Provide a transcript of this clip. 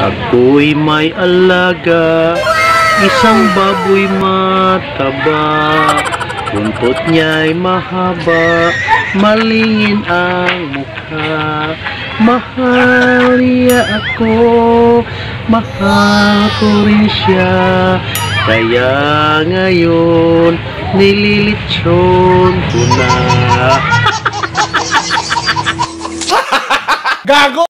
Ako'y may alaga, isang baboy mataba. Buntot niya'y mahaba, malingin ang mukha. Mahal niya ako, mahal ko rin siya. Kaya ngayon, nililitsyon ko na. Gago!